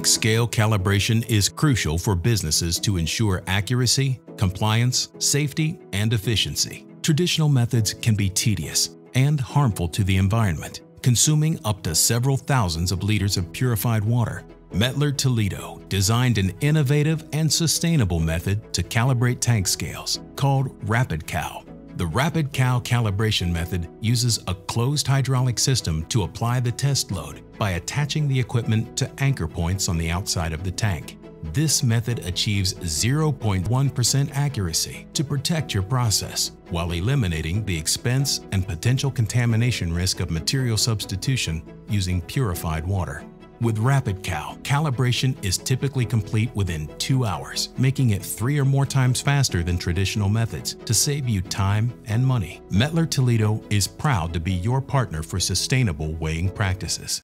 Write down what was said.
Tank scale calibration is crucial for businesses to ensure accuracy, compliance, safety, and efficiency. Traditional methods can be tedious and harmful to the environment, consuming up to several thousands of liters of purified water. Mettler Toledo designed an innovative and sustainable method to calibrate tank scales called RapidCal. The RapidCal calibration method uses a closed hydraulic system to apply the test load by attaching the equipment to anchor points on the outside of the tank. This method achieves 0.1% accuracy to protect your process while eliminating the expense and potential contamination risk of material substitution using purified water. With RapidCal, calibration is typically complete within two hours, making it three or more times faster than traditional methods to save you time and money. Mettler Toledo is proud to be your partner for sustainable weighing practices.